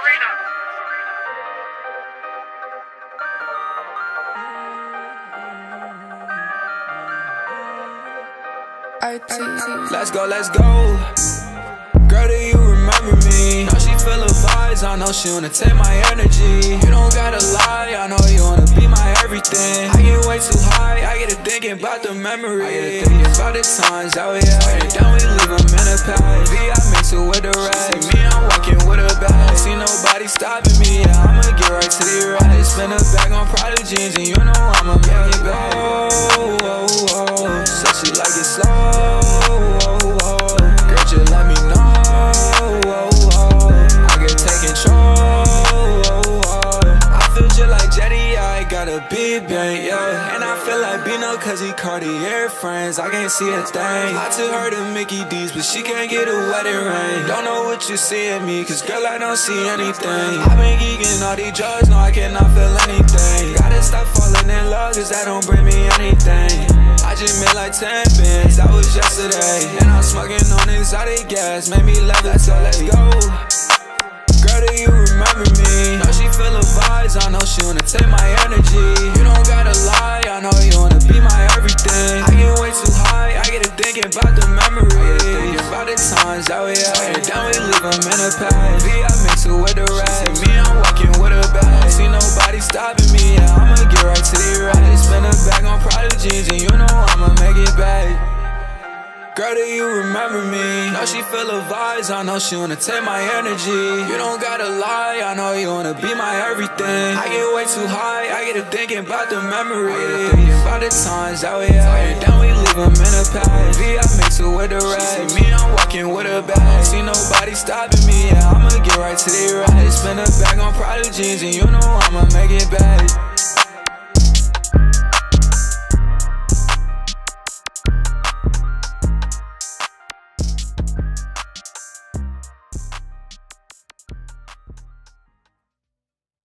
Arena. Let's go, let's go. Girl, do you remember me? Know she feel the vibes, I know she wanna take my energy. You don't gotta lie, I know you wanna be my everything. I get way too high, I get to thinking about the memories. I get to thinking about the times that we had. And then we leave them in the past. V, I mix it with the rest. Spend a bag on jeans, and you know I'ma make it back. And I feel like Bino cause he Cartier friends. I can't see a thing. I took her to Mickey D's, but she can't get a wedding ring. Don't know what you see in me, cause girl, I don't see anything. I've been geeking all these drugs, no, I cannot feel anything. Gotta stop falling in love, cause that don't bring me anything. I just made like 10 bins, that was yesterday. And I'm smoking on exotic gas, made me levitate. Let's go. Girl, do you remember me? Know she feel the vibes, I know she wanna take my energy. You don't gotta lie, times that we had. And then we leave them in the past. V, I mix it with the rest. Me, I'm walking with a bag. See nobody stopping me, yeah, I'ma get right to the right. Spend a bag on jeans, and you know I'ma make it back. Girl, do you remember me? Know she feel the vibes, I know she wanna take my energy. You don't gotta lie, I know you wanna be my everything. I get way too high, I get to thinking about the memories. I get to thinking about the times that we had. Then we leave them in the past. V, I mix it with the rest. Me, yeah, I'ma get right to the right. Spend a bag on Prada jeans, and you know I'ma make it back.